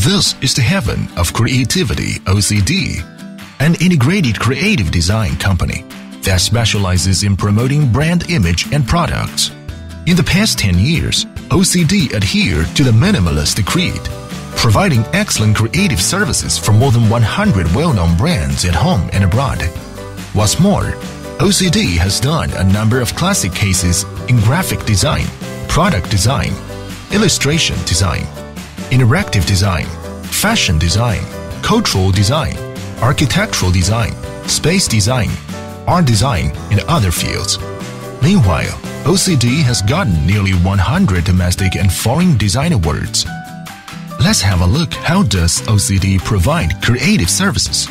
This is the heaven of creativity OCD, an integrated creative design company that specializes in promoting brand image and products. In the past 10 years, OCD adhered to the minimalist creed, providing excellent creative services for more than 100 well-known brands at home and abroad. What's more, OCD has done a number of classic cases in graphic design, product design, illustration design, interactive design, fashion design, cultural design, architectural design, space design, art design, and other fields. Meanwhile, OCD has gotten nearly 100 domestic and foreign design awards. Let's have a look how does OCD provide creative services.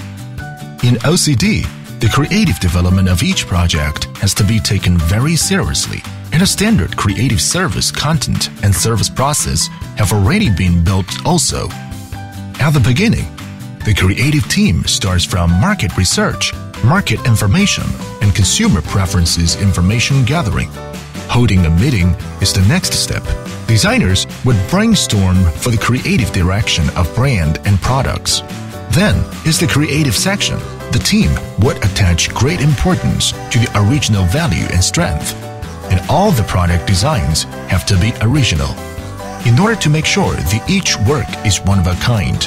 In OCD, the creative development of each project has to be taken very seriously, and a standard creative service content and service process have already been built also. At the beginning, the creative team starts from market research, market information, and consumer preferences information gathering. Holding a meeting is the next step. Designers would brainstorm for the creative direction of brand and products. Then is the creative section. The team would attach great importance to the original value and strength. And all the product designs have to be original in order to make sure that each work is one of a kind.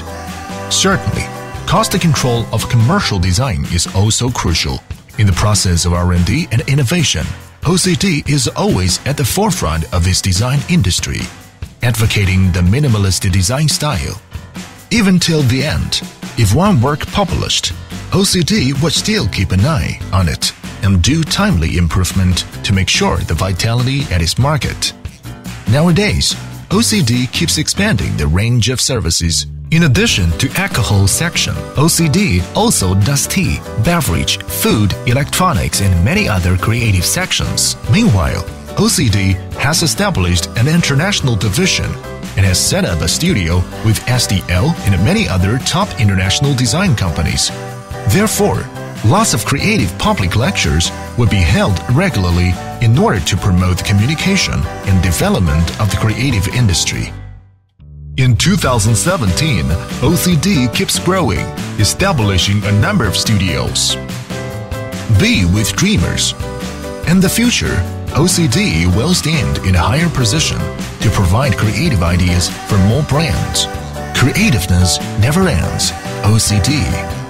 Certainly, cost control of commercial design is also crucial. In the process of R&D and innovation, OCD is always at the forefront of its design industry, advocating the minimalist design style. Even till the end, if one work published, OCD would still keep an eye on it and do timely improvement to make sure the vitality at its market. Nowadays, OCD keeps expanding the range of services. In addition to alcohol section, OCD also does tea, beverage, food, electronics, and many other creative sections. Meanwhile, OCD has established an international division and has set up a studio with SDL and many other top international design companies. Therefore, lots of creative public lectures will be held regularly in order to promote communication and development of the creative industry. In 2017, OCD keeps growing, establishing a number of studios. Be with dreamers. In the future, OCD will stand in a higher position to provide creative ideas for more brands. Creativeness never ends. OCD